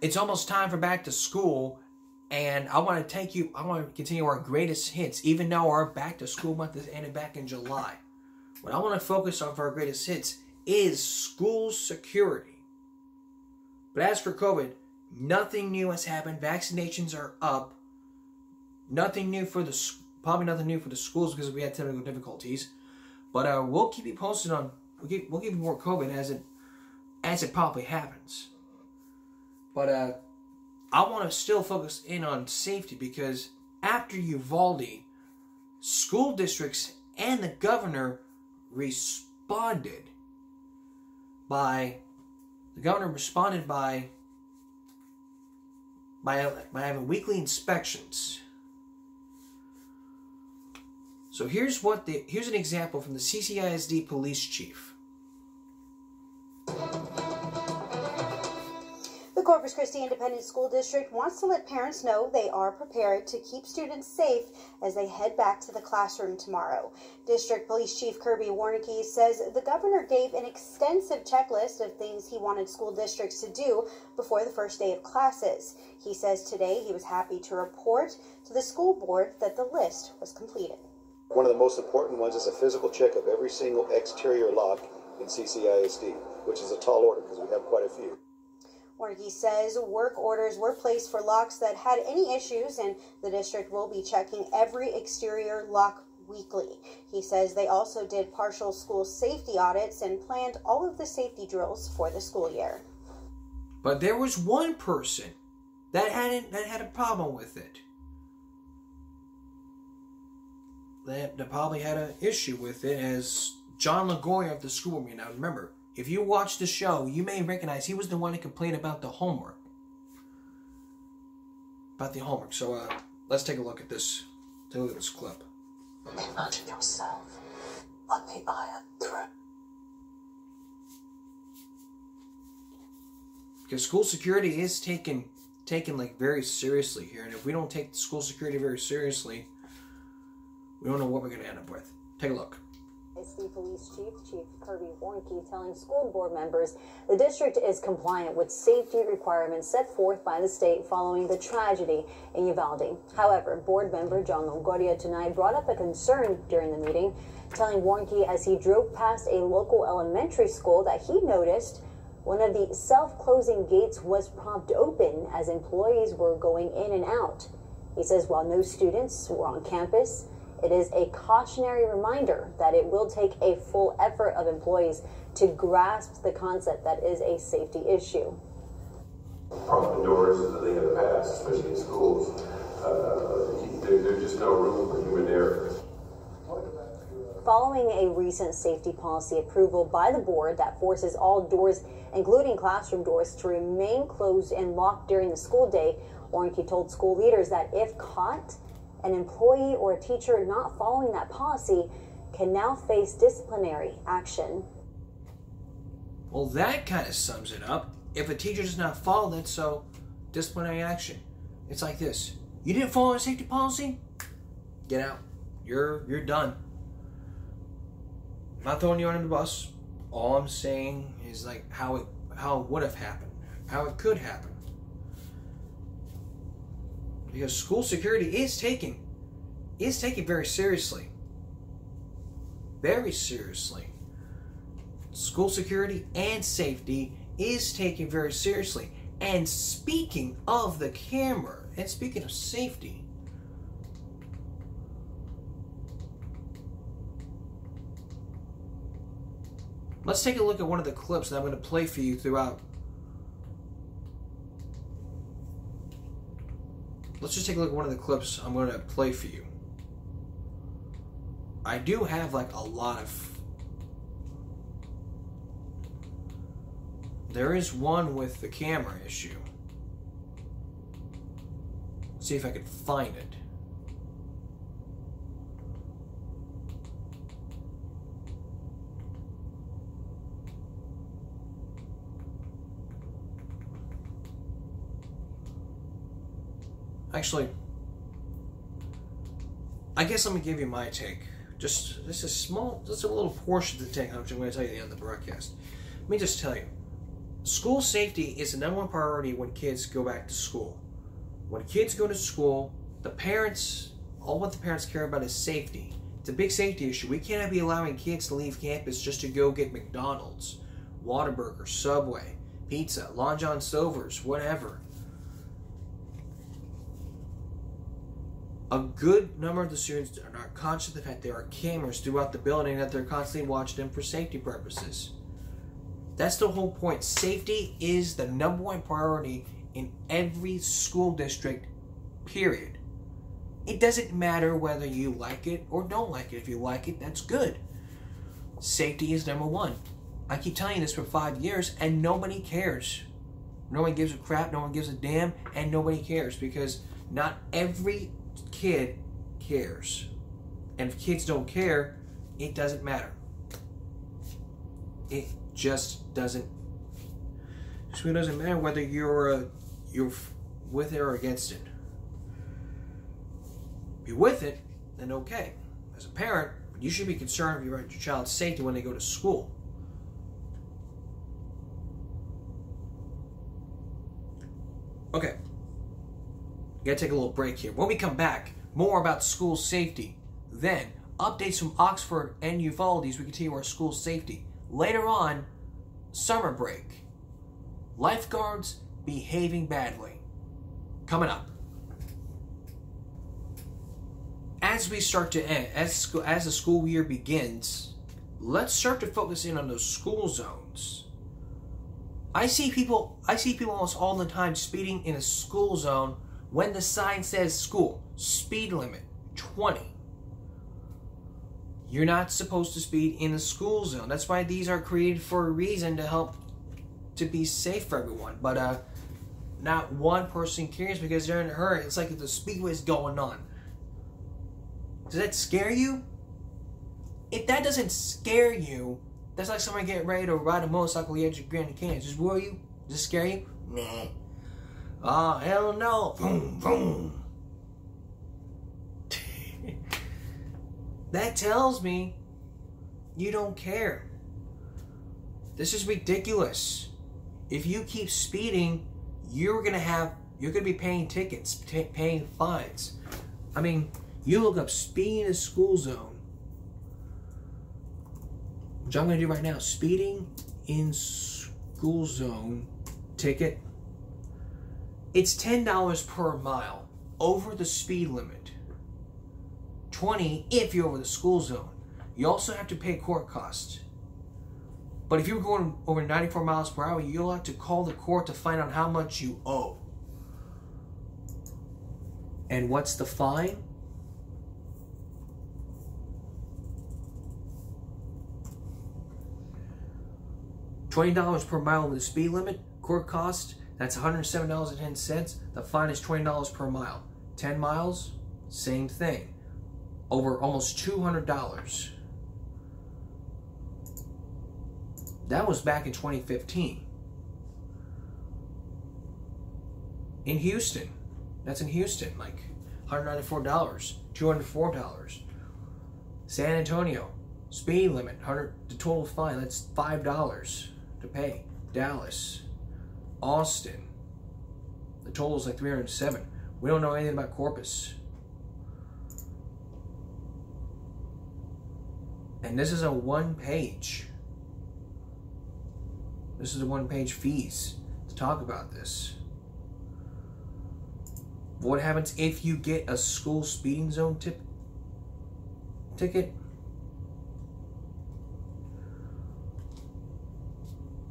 it's almost time for back to school, and I want to take you. I want to continue our greatest hits, even though our back to school month is ended back in July. What I want to focus on for our greatest hits is school security. But as for COVID, nothing new has happened. Vaccinations are up. Nothing new for the probably nothing new for the schools because we had technical difficulties. But uh, we'll keep you posted on we'll we'll keep you more COVID as it as it probably happens. But uh, I want to still focus in on safety because after Uvalde, school districts and the governor responded by the governor responded by by, by having weekly inspections. So here's what the here's an example from the CCISD police chief. Corpus Christi Independent School District wants to let parents know they are prepared to keep students safe as they head back to the classroom tomorrow. District Police Chief Kirby Warnke says the governor gave an extensive checklist of things he wanted school districts to do before the first day of classes. He says today he was happy to report to the school board that the list was completed. One of the most important ones is a physical check of every single exterior lock in CCISD, which is a tall order because we have quite a few. Warnke says work orders were placed for locks that had any issues, and the district will be checking every exterior lock weekly. He says they also did partial school safety audits and planned all of the safety drills for the school year. But there was one person that hadn't that had a problem with it. That, probably had an issue with it as John Lagoya of the school. Now remember, if you watch the show, you may recognize he was the one who complained about the homework. About the homework. So uh, let's take a look at this. Take a look at this clip. Imagine yourself on the iron throne. Because school security is taken taken like very seriously here, and if we don't take school security very seriously, we don't know what we're going to end up with. Take a look. The Police Chief, Chief Kirby Warnke, telling school board members the district is compliant with safety requirements set forth by the state following the tragedy in Uvalde. However, board member John Longoria tonight brought up a concern during the meeting, telling Warnke as he drove past a local elementary school that he noticed one of the self-closing gates was propped open as employees were going in and out. He says while no students were on campus, it is a cautionary reminder that it will take a full effort of employees to grasp the concept that is a safety issue. Propping doors that they have passed, especially in schools, uh, there, there's just no room for human error. Following a recent safety policy approval by the board that forces all doors, including classroom doors, to remain closed and locked during the school day, Warnke told school leaders that if caught, an employee or a teacher not following that policy can now face disciplinary action. Well, that kind of sums it up. If a teacher does not follow it, so disciplinary action. It's like this: you didn't follow a safety policy, get out. You're you're done. I'm not throwing you under the bus. All I'm saying is like how it how it would have happened, how it could happen because school security is taken is taken very seriously. Very seriously. School security and safety is taken very seriously. And speaking of the camera, and speaking of safety, let's take a look at one of the clips that I'm going to play for you throughout let's just take a look at one of the clips I'm going to play for you. I do have like a lot of. There is one with the camera issue. see if I can find it. Actually, I guess let me give you my take. Just this is small, just a little portion of the take, which I'm going to tell you at the end of the broadcast. Let me just tell you, school safety is the number one priority when kids go back to school. When kids go to school, the parents, all what the parents care about is safety. It's a big safety issue. We cannot be allowing kids to leave campus just to go get McDonald's, Whataburger, Subway, pizza, Long John Silver's, whatever. A good number of the students are not conscious of the fact there are cameras throughout the building that they're constantly watching them for safety purposes. That's the whole point. Safety is the number one priority in every school district, period. It doesn't matter whether you like it or don't like it. If you like it, that's good. Safety is number one. I keep telling you this for five years, and nobody cares. No one gives a crap, no one gives a damn, and nobody cares because not every kid cares. And if kids don't care, it doesn't matter. It just doesn't. So it doesn't matter whether you're uh, you're with it or against it. Be with it, then okay. As a parent, you should be concerned your, your child's safety when they go to school. Okay. Gotta take a little break here. When we come back, more about school safety. Then, updates from Oxford and Uvalde as we continue our school safety. Later on, summer break. Lifeguards behaving badly. Coming up. As we start to end, as, school, as the school year begins, let's start to focus in on those school zones. I see people I see people almost all the time speeding in a school zone when the sign says school, speed limit 20. You're not supposed to speed in the school zone. That's why these are created for a reason to help to be safe for everyone. But uh not one person cares because they're in a hurry. It's like the speedway is going on. Does that scare you? If that doesn't scare you, that's like someone getting ready to ride a motorcycle edge of Grand Canyon. This worry you? Does it scare you? Nah. Oh, hell no. Boom, boom. that tells me you don't care. This is ridiculous. If you keep speeding, you're gonna have you're gonna be paying tickets, paying fines. I mean, you look up speeding in a school zone, which I'm gonna do right now. Speeding in school zone ticket. It's ten dollars per mile over the speed limit. Twenty if you're over the school zone. You also have to pay court costs. But if you're going over 94 miles per hour, you'll have to call the court to find out how much you owe. And what's the fine? $20 per mile over the speed limit, court cost, that's $107.10. The fine is $20 per mile. 10 miles, same thing. Over almost $200. That was back in 2015. In Houston. That's in Houston. Like $194, $204. San Antonio. Speed limit, 100 the total fine, that's $5 to pay. Dallas. Austin. The total is like 307. We don't know anything about Corpus. And this is a one page. This is a one page fees to talk about this. What happens if you get a school speeding zone tip ticket?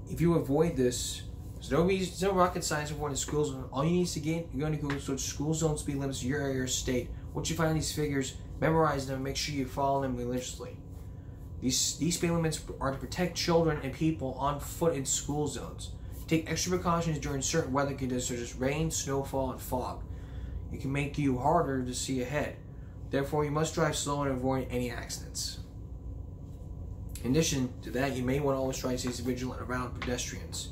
If you avoid this, there's no reason, there's no rocket science avoiding school zone. All you need to get, you're going to go switch school zone speed limits your area or state. Once you find these figures, memorize them, make sure you follow them religiously. These, these speed limits are to protect children and people on foot in school zones. Take extra precautions during certain weather conditions such as rain, snowfall, and fog. It can make you harder to see ahead. Therefore, you must drive slow and avoid any accidents. In addition to that, you may want to always try to stay vigilant around pedestrians,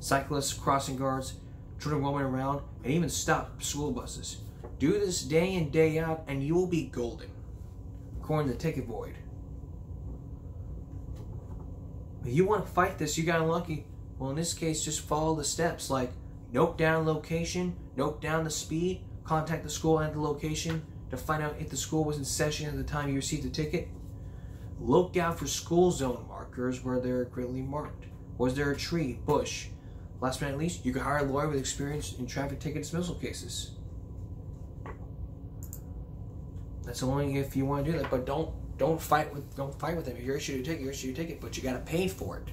cyclists, crossing guards, children roaming around, and even stop school buses. Do this day in, day out, and you will be golden, according to Ticket Void. If you want to fight this, you got unlucky. Well, in this case, just follow the steps like note down location, note down the speed, contact the school at the location to find out if the school was in session at the time you received the ticket. Look out for school zone markers where they're clearly marked. Was there a tree, bush? Last but not least, you can hire a lawyer with experience in traffic ticket dismissal cases. That's only if you want to do that, but don't don't fight with don't fight with them. If you're issued a ticket, you're issued a ticket, but you got to pay for it.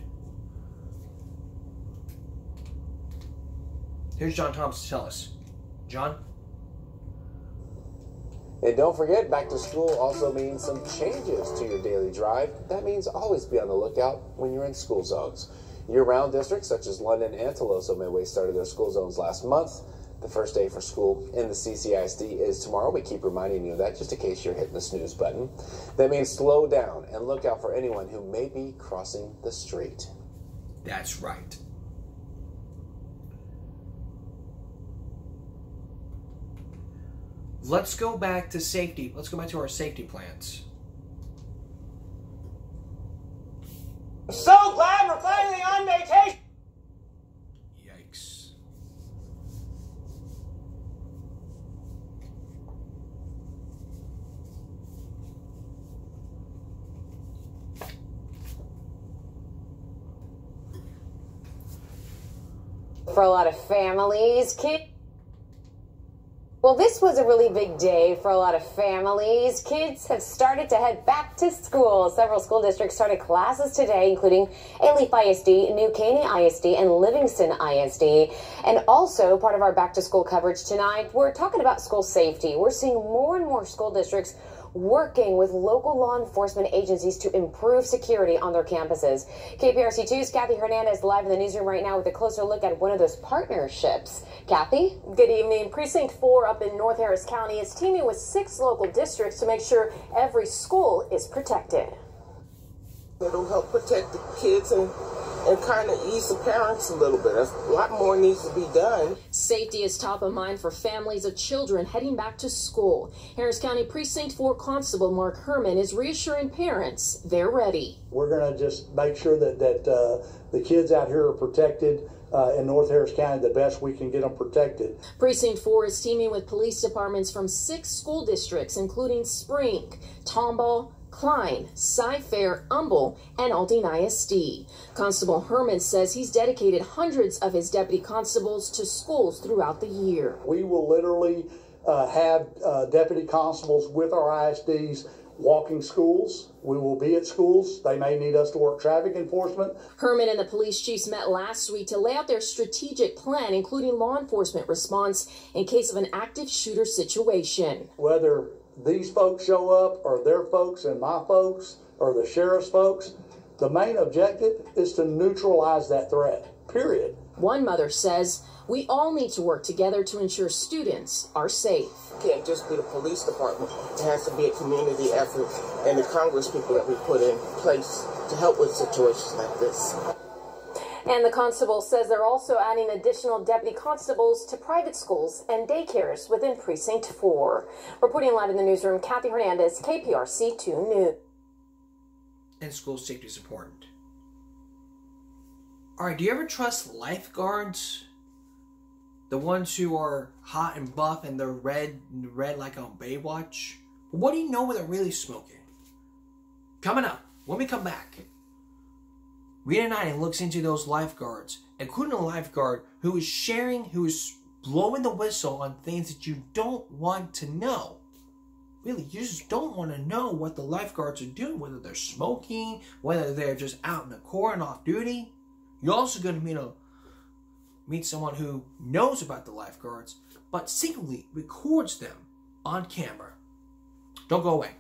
Here's John Thomas to tell us. John. And don't forget, back to school also means some changes to your daily drive. That means always be on the lookout when you're in school zones. Year-round districts such as London and Tuloso Midway started their school zones last month. The first day for school in the CCISD is tomorrow. We keep reminding you of that just in case you're hitting the snooze button. That means slow down and look out for anyone who may be crossing the street. That's right. Let's go back to safety. Let's go back to our safety plans. So glad we're finally on vacation. Yikes. For a lot of families, kids. Well, this was a really big day for a lot of families. Kids have started to head back to school. Several school districts started classes today, including Alief ISD, New Caney ISD, and Livingston ISD. And also, part of our back to school coverage tonight, we're talking about school safety. We're seeing more and more school districts working with local law enforcement agencies to improve security on their campuses. KPRC2's Kathy Hernandez live in the newsroom right now with a closer look at one of those partnerships. Kathy? Good evening. Precinct 4 up in North Harris County is teaming with six local districts to make sure every school is protected. It'll help protect the kids and and kind of ease the parents a little bit. A lot more needs to be done. Safety is top of mind for families of children heading back to school. Harris County Precinct 4 Constable Mark Herman is reassuring parents they're ready. We're going to just make sure that, that uh, the kids out here are protected. Uh, in North Harris County, the best we can get them protected. Precinct 4 is teaming with police departments from six school districts, including Spring, Tomball, Klein, Cy-Fair, Humble, and Aldine ISD. Constable Herman says he's dedicated hundreds of his deputy constables to schools throughout the year. We will literally uh, have uh, deputy constables with our ISDs walking schools. We will be at schools. They may need us to work traffic enforcement. Herman and the police chiefs met last week to lay out their strategic plan, including law enforcement response in case of an active shooter situation. Whether these folks show up or their folks and my folks or the sheriff's folks, the main objective is to neutralize that threat, period. One mother says we all need to work together to ensure students are safe. It can't just be the police department. It has to be a community effort and the Congress people that we put in place to help with situations like this. And the constable says they're also adding additional deputy constables to private schools and daycares within Precinct 4. Reporting live in the newsroom, Kathy Hernandez, KPRC 2 News. And school safety is important. Alright, do you ever trust lifeguards? The ones who are hot and buff and they're red, red like on Baywatch? What do you know when they're really smoking? Coming up, when we come back. Rita Knighting looks into those lifeguards, including a lifeguard who is sharing, who is blowing the whistle on things that you don't want to know. Really, you just don't want to know what the lifeguards are doing, whether they're smoking, whether they're just out in the core and off duty. You're also going to meet a meet someone who knows about the lifeguards, but secretly records them on camera. Don't go away.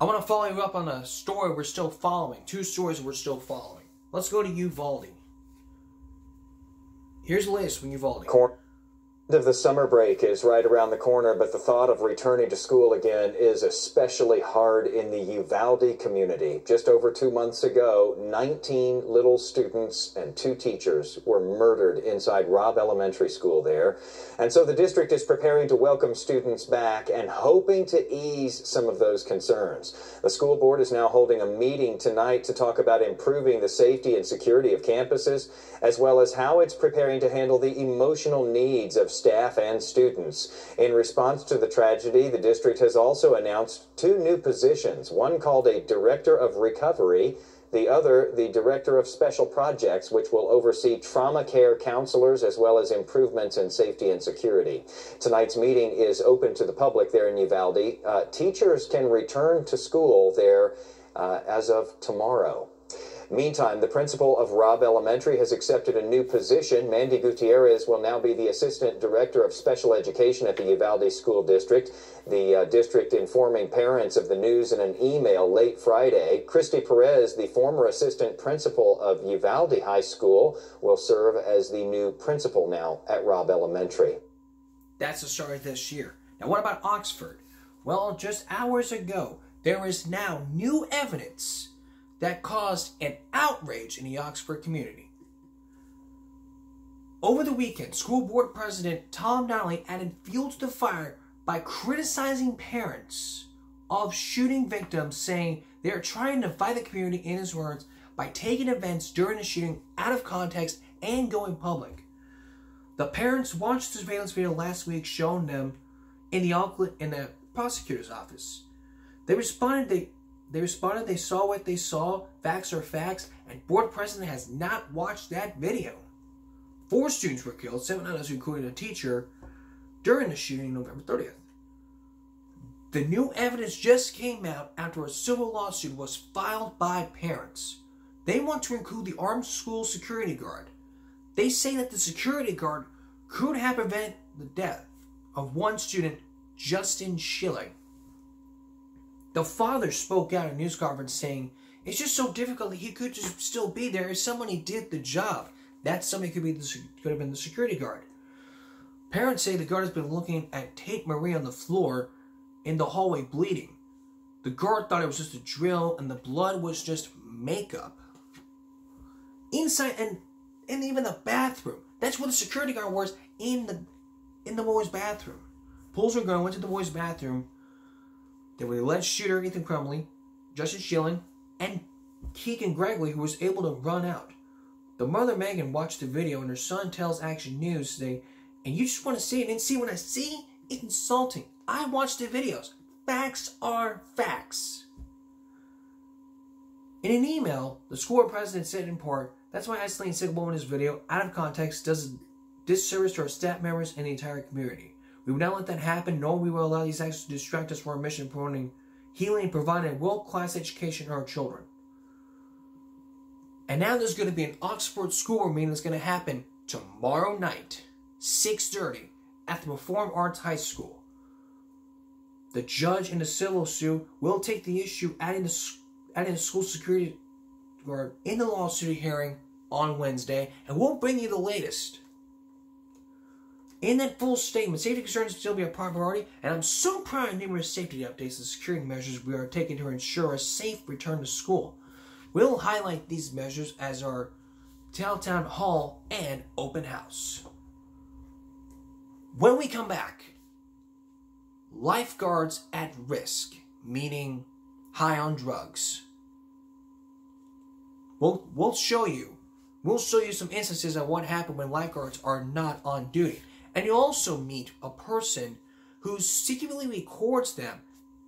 I want to follow you up on a story we're still following. Two stories we're still following. Let's go to Uvalde. Here's the latest from Uvalde. Of the summer break is right around the corner, but the thought of returning to school again is especially hard in the Uvalde community. Just over two months ago, 19 little students and two teachers were murdered inside Robb Elementary School there. And so the district is preparing to welcome students back and hoping to ease some of those concerns. The school board is now holding a meeting tonight to talk about improving the safety and security of campuses, as well as how it's preparing to handle the emotional needs of staff and students. In response to the tragedy, the district has also announced two new positions, one called a Director of Recovery, the other, the Director of Special Projects, which will oversee trauma care counselors as well as improvements in safety and security. Tonight's meeting is open to the public there in Uvalde. Uh, teachers can return to school there uh, as of tomorrow. Meantime, the principal of Robb Elementary has accepted a new position. Mandy Gutierrez will now be the Assistant Director of Special Education at the Uvalde School District. The uh, district informing parents of the news in an email late Friday. Christy Perez, the former Assistant Principal of Uvalde High School, will serve as the new principal now at Robb Elementary. That's the start of this year. Now, what about Oxford? Well, just hours ago, there is now new evidence that caused an outrage in the Oxford community. Over the weekend, school board president Tom Donnelly added fuel to the fire by criticizing parents of shooting victims, saying they are trying to divide the community, in his words, by taking events during the shooting out of context and going public. The parents watched the surveillance video last week showing them in the Oakland in the prosecutor's office. They responded they responded they saw what they saw, facts are facts, and board president has not watched that video. Four students were killed, seven others, including a teacher, during the shooting November 30th. The new evidence just came out after a civil lawsuit was filed by parents. They want to include the armed school security guard. They say that the security guard could have prevented the death of one student, Justin Schilling. The father spoke out in a news conference saying, It's just so difficult that he could just still be there if somebody did the job. That somebody could be the, could have been the security guard. Parents say the guard has been looking at Tate Myre on the floor in the hallway bleeding. The guard thought it was just a drill and the blood was just makeup. Inside and and even the bathroom. That's where the security guard was in the in the boys' bathroom. Pulls her gun, went to the boys' bathroom. There were alleged shooter Ethan Crumbley, Justin Schilling, and Keegan Gregory, who was able to run out. The mother Megan watched the video, and her son tells Action News today, and you just want to see it and see what I see? It's insulting. I watched the videos. Facts are facts. In an email, the school president said in part, that's why isolating sick woman in this video out of context does a disservice to our staff members and the entire community. We will not let that happen, nor we will allow these acts to distract us from our mission promoting healing and providing a world-class education to our children. And now there's going to be an Oxford school meeting that's going to happen tomorrow night, 6.30, at the Performing Arts High School. The judge in the civil suit will take the issue adding the, adding the school security guard in the lawsuit hearing on Wednesday, and we'll bring you the latest. In that full statement, safety concerns still be a priority, and I'm so proud of the numerous safety updates and security measures we are taking to ensure a safe return to school. We'll highlight these measures as our Town Hall and open house. When we come back, lifeguards at risk, meaning high on drugs. We'll, we'll show you. We'll show you some instances of what happened when lifeguards are not on duty. And you also meet a person who secretly records them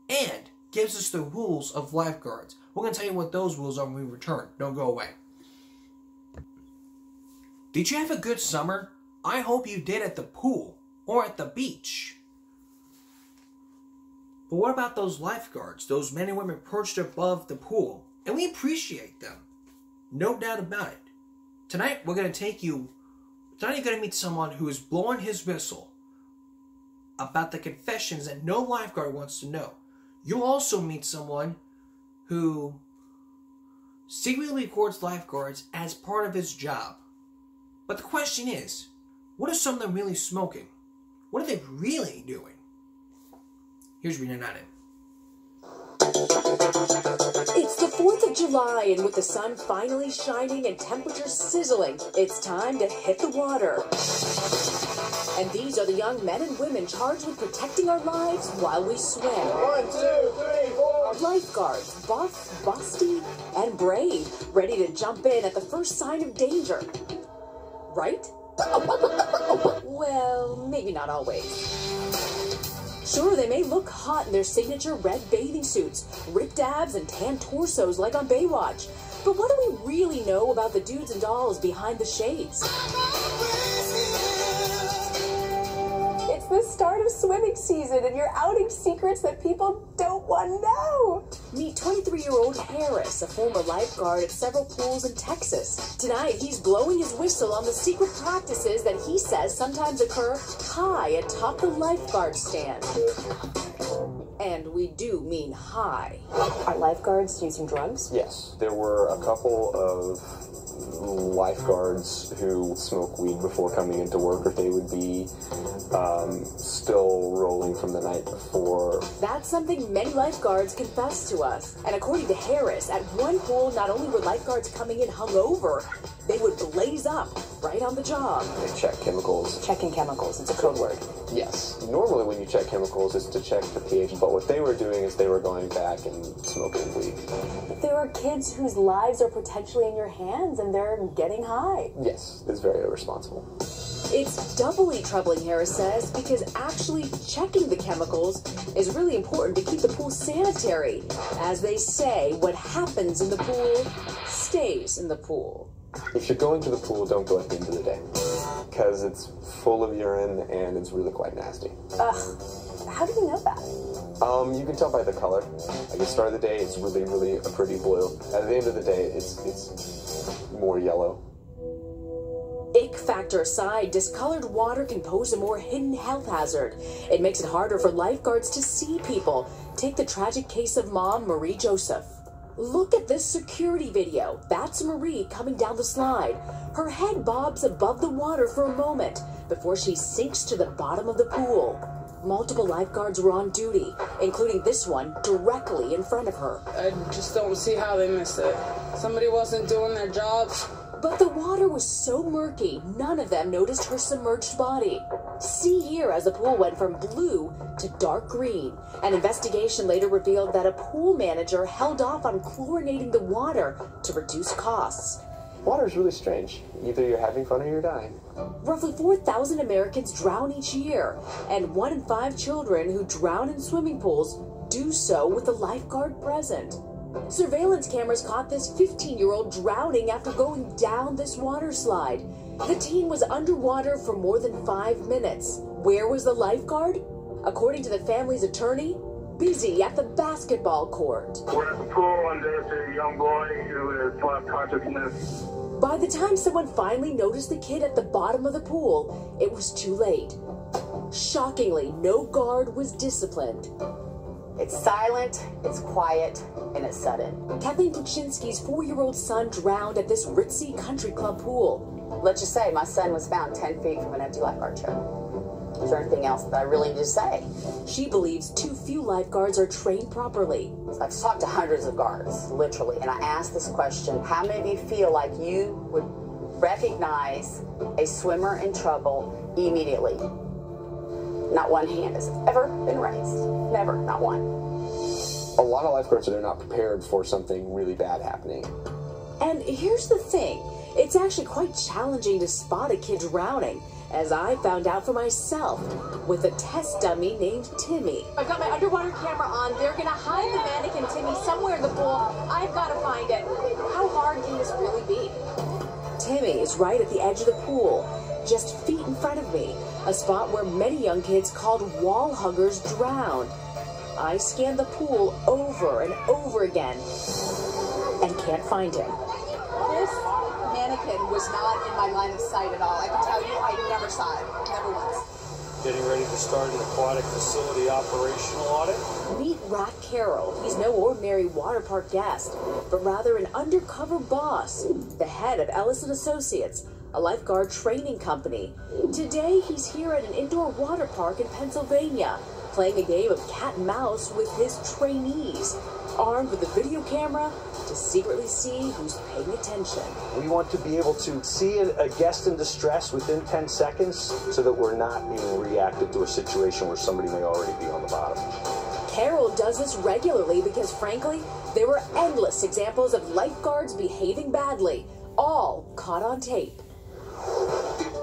and gives us the rules of lifeguards. We're going to tell you what those rules are when we return. Don't go away. Did you have a good summer? I hope you did at the pool or at the beach. But what about those lifeguards, those men and women perched above the pool? And we appreciate them. No doubt about it. Tonight, we're going to take you Tonight you're going to meet someone who is blowing his whistle about the confessions that no lifeguard wants to know. You'll also meet someone who secretly records lifeguards as part of his job. But the question is, what are some of them really smoking? What are they really doing? Here's Rena Nine. It's the 4th of July, and with the sun finally shining and temperatures sizzling, it's time to hit the water. And these are the young men and women charged with protecting our lives while we swim. One, two, three, four. Lifeguards, buff, busty, and brave, ready to jump in at the first sign of danger. Right? Well, maybe not always. Sure, they may look hot in their signature red bathing suits, ripped abs, and tan torsos like on Baywatch. But what do we really know about the dudes and dolls behind the shades? It's the start of swimming season, and you're outing secrets that people don't want to know. Meet 23 year old Harris, a former lifeguard at several pools in Texas. Tonight, he's blowing his whistle on the secret practices that he says sometimes occur high atop the lifeguard stand. And we do mean high. Are lifeguards using drugs? Yes, there were a couple of lifeguards who smoke weed before coming into work, or they would be um, still rolling from the night before. That's something many lifeguards confess to us. And according to Harris, at one pool, not only were lifeguards coming in hungover, they would blaze up right on the job. They check chemicals. Checking chemicals, it's a code word. Yes. Normally, when you check chemicals, it's to check the pH, but what they were doing is they were going back and smoking weed. There are kids whose lives are potentially in your hands and they're getting high. Yes, it's very irresponsible. It's doubly troubling, Harris says, because actually checking the chemicals is really important to keep the pool sanitary. As they say, what happens in the pool stays in the pool. If you're going to the pool, don't go at the end of the day because it's full of urine and it's really quite nasty. Ugh. How do you know that? Um, you can tell by the color. At the start of the day, it's really, really a pretty blue. At the end of the day, it's it's more yellow. Ick factor aside, discolored water can pose a more hidden health hazard. It makes it harder for lifeguards to see people. Take the tragic case of mom Marie Joseph. Look at this security video. That's Marie coming down the slide. Her head bobs above the water for a moment before she sinks to the bottom of the pool. Multiple lifeguards were on duty, including this one directly in front of her. I just don't see how they missed it. Somebody wasn't doing their job. But the water was so murky, none of them noticed her submerged body. See here as the pool went from blue to dark green. An investigation later revealed that a pool manager held off on chlorinating the water to reduce costs. Water is really strange. Either you're having fun or you're dying. Roughly 4,000 Americans drown each year, and one in five children who drown in swimming pools do so with a lifeguard present. Surveillance cameras caught this 15 year old drowning after going down this water slide. The teen was underwater for more than five minutes. Where was the lifeguard? According to the family's attorney, busy at the basketball court. We're at the pool and there's a young boy who has lost consciousness. By the time someone finally noticed the kid at the bottom of the pool, it was too late. Shockingly, no guard was disciplined. It's silent, it's quiet, and it's sudden. Kathleen Puchinsky's four year old son drowned at this ritzy country club pool. Let's just say my son was found 10 feet from an empty lifeguard chair. Is there anything else that I really need to say? She believes too few lifeguards are trained properly. I've talked to hundreds of guards, literally, and I asked this question How many of you feel like you would recognize a swimmer in trouble immediately? Not one hand has ever been raised. Never, not one. A lot of lifeguards are not prepared for something really bad happening. And here's the thing it's actually quite challenging to spot a kid drowning, as I found out for myself with a test dummy named Timmy. I've got my underwater camera on. They're gonna hide the mannequin Timmy somewhere in the pool. I've got to find it. How hard can this really be? Timmy is right at the edge of the pool, just feet in front of me, a spot where many young kids called wall huggers drowned. I scanned the pool over and over again and can't find him. This mannequin was not in my line of sight at all. I can tell you, I never saw it. Never once. Getting ready to start an aquatic facility operational audit. Meet Rat Carroll. He's no ordinary water park guest, but rather an undercover boss, the head of Ellis and Associates, a lifeguard training company. Today, he's here at an indoor water park in Pennsylvania, playing a game of cat and mouse with his trainees, armed with a video camera to secretly see who's paying attention. We want to be able to see a, guest in distress within 10 seconds so that we're not being reactive to a situation where somebody may already be on the bottom. Carroll does this regularly because, frankly, there were endless examples of lifeguards behaving badly, all caught on tape.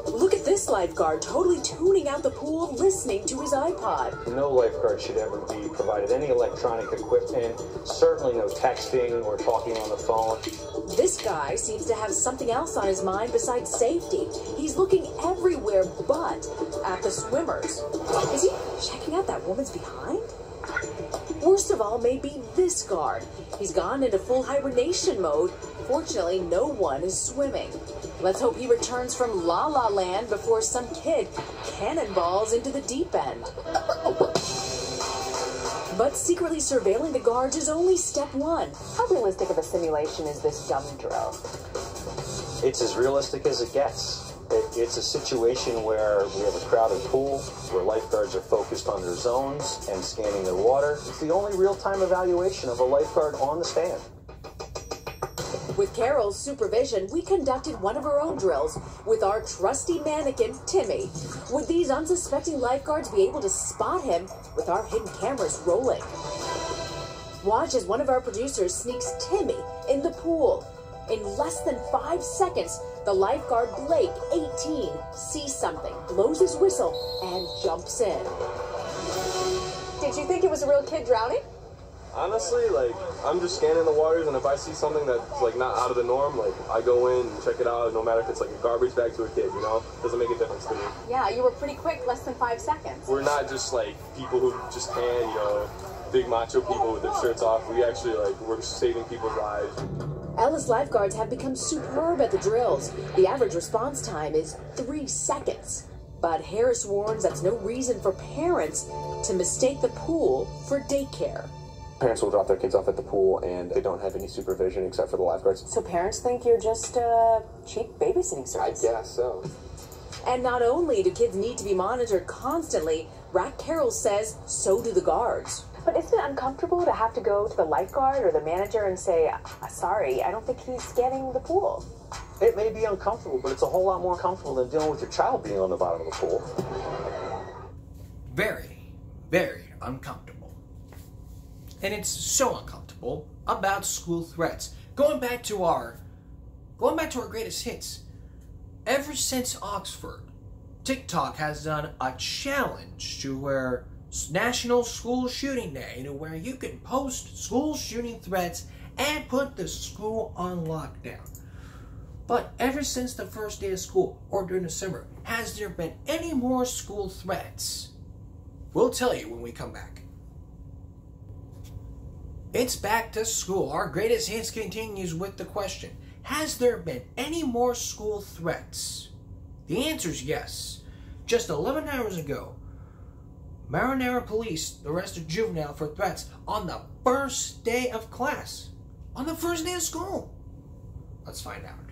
Look at this lifeguard totally tuning out the pool, listening to his iPod. No lifeguard should ever be provided any electronic equipment, certainly no texting or talking on the phone. This guy seems to have something else on his mind besides safety. He's looking everywhere but at the swimmers. Is he checking out that woman's behind? Worst of all may be this guard. He's gone into full hibernation mode. Fortunately, no one is swimming. Let's hope he returns from La La Land before some kid cannonballs into the deep end. But secretly surveilling the guards is only step one. How realistic of a simulation is this dumb drill? It's as realistic as it gets. It, it's a situation where we have a crowded pool, where lifeguards are focused on their zones and scanning their water. It's the only real-time evaluation of a lifeguard on the stand. With Carroll's supervision, we conducted one of our own drills with our trusty mannequin, Timmy. Would these unsuspecting lifeguards be able to spot him with our hidden cameras rolling? Watch as one of our producers sneaks Timmy in the pool. In less than five seconds, the lifeguard Blake, 18, sees something, blows his whistle, and jumps in. Did you think it was a real kid drowning? Honestly, like I'm just scanning the waters, and if I see something that's like not out of the norm, like I go in and check it out. No matter if it's like a garbage bag to a kid, you know, doesn't make a difference to me. Yeah, you were pretty quick, less than five seconds. We're not just like people who just can, you know, big macho people with their shirts off. We actually like we're saving people's lives. Ellis lifeguards have become superb at the drills. The average response time is three seconds. But Harris warns that's no reason for parents to mistake the pool for daycare. Parents will drop their kids off at the pool and they don't have any supervision except for the lifeguards. So parents think you're just a cheap babysitting service? I guess so. And not only do kids need to be monitored constantly, Rack Carroll says so do the guards. But isn't it uncomfortable to have to go to the lifeguard or the manager and say, ah, sorry, I don't think he's scanning the pool? It may be uncomfortable, but it's a whole lot more comfortable than dealing with your child being on the bottom of the pool. Very, very uncomfortable. And it's so uncomfortable about school threats. Going back to our going back to our greatest hits. Ever since Oxford, TikTok has done a challenge to where National School Shooting Day, where you can post school shooting threats and put the school on lockdown. But ever since the first day of school, or during the summer, has there been any more school threats? We'll tell you when we come back. It's back to school. Our greatest hits continues with the question Has there been any more school threats? The answer is yes. Just 11 hours ago, Marana police arrested juvenile for threats on the first day of class. On the first day of school. Let's find out.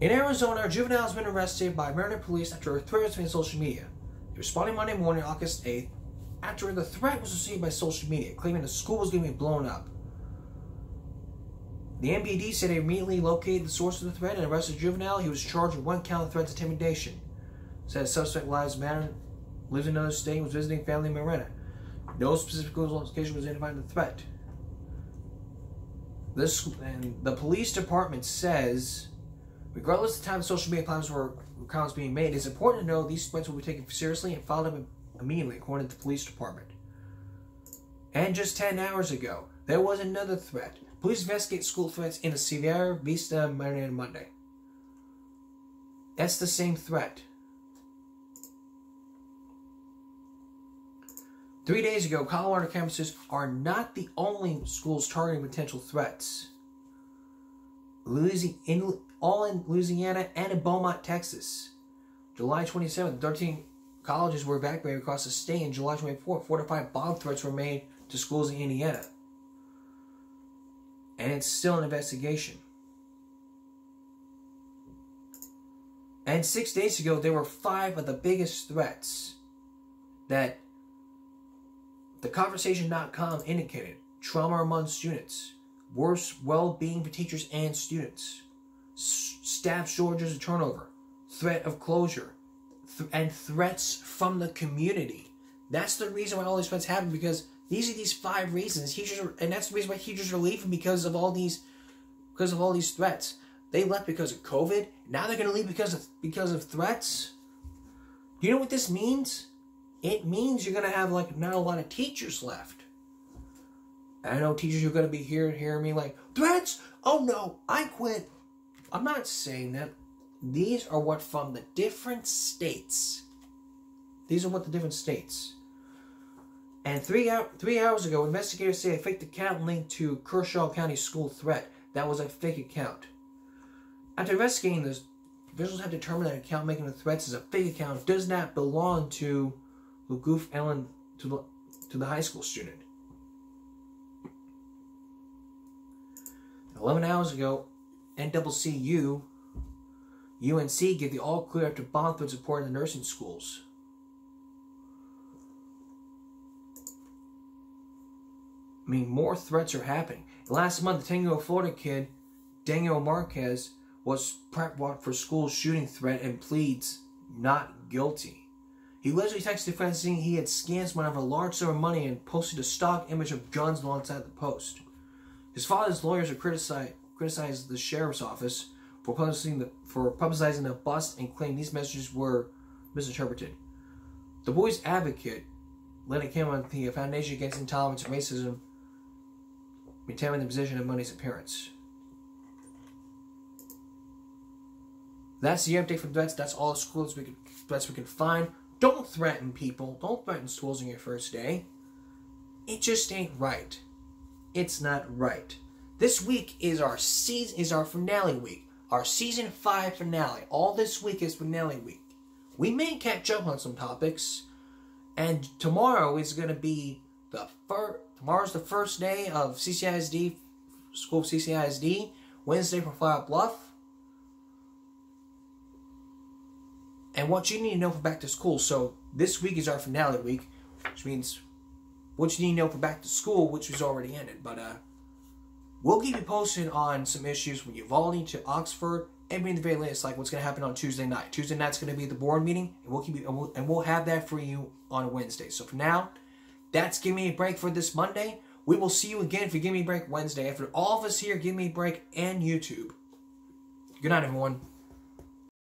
In Arizona, a juvenile has been arrested by Marana police after a threat was made on social media. He responded Monday morning, August 8th, after the threat was received by social media, claiming the school was going to be blown up. The MPD said they immediately located the source of the threat and arrested the juvenile. He was charged with one count of threats intimidation. Said suspect lives matter, lives in another state, was visiting family in Marana. No specific location was identified in the threat. This and the police department says, regardless of the time social media platforms were accounts being made, it's important to know these threats will be taken seriously and followed up immediately, according to the police department. And just 10 hours ago, there was another threat. Police investigate school threats in the Sierra Vista Marina Monday. That's the same threat. Three days ago, Colorado campuses are not the only schools targeting potential threats. Louisiana, all in Louisiana and in Beaumont, Texas. July 27th, 13 colleges were evacuated across the state. In July 24th, four to five bomb threats were made to schools in Indiana. And it's still an investigation. And six days ago, there were five of the biggest threats that the conversation.com indicated trauma among students, worse well being for teachers and students, staff shortages and turnover, threat of closure, th- and threats from the community. That's the reason why all these threats happen because these are these five reasons teachers are, and that's the reason why teachers are leaving because of all these because of all these threats. They left because of COVID. Now they're going to leave because of because of threats. Do you know what this means? It means you're going to have like not a lot of teachers left. I know teachers are going to be here and hearing me like threats. Oh no, I quit. I'm not saying that. These are what from the different states. These are what the different states. And three three hours ago, investigators say a fake account linked to Kershaw County school threat. That was a fake account. After investigating this, officials have determined that an account making the threats is a fake account does not belong to Lagoof Ellen to the to the high school student. Eleven hours ago, NCCU, UNC gave the all clear after bomb threats reported in the nursing schools. I mean, more threats are happening. Last month, the 10 year old Florida kid, Daniel Marquez, was perp walked for school shooting threat and pleads not guilty. He allegedly texted friends saying he had scanned one of a large sum of money and posted a stock image of guns alongside the post. His father's lawyers criticized, criticized the sheriff's office for publicizing the for publicizing bust and claimed these messages were misinterpreted. The boy's advocate, Lenny Cameron, the Foundation Against Intolerance and Racism, maintained the position of Money's appearance. That's the update from threats. That's all the schools we threats we can find. Don't threaten people. Don't threaten schools on your first day. It just ain't right. It's not right. This week is our season is our finale week. Our season five finale. All this week is finale week. We may catch up on some topics, and tomorrow is going to be the first. Tomorrow's the first day of CCISD, School of CCISD. Wednesday for Flour Bluff. And what you need to know for back to school. So this week is our finale week, which means what you need to know for back to school, which was already ended. But uh, we'll keep you posted on some issues from Uvalde to Oxford, and be in the very latest, like what's going to happen on Tuesday night. Tuesday night's going to be the board meeting, and we'll keep you, and we'll, and we'll have that for you on Wednesday. So for now, that's Give Me a Break for this Monday. We will see you again for Give Me a Break Wednesday. After all of us here, Give Me a Break and YouTube. Good night, everyone.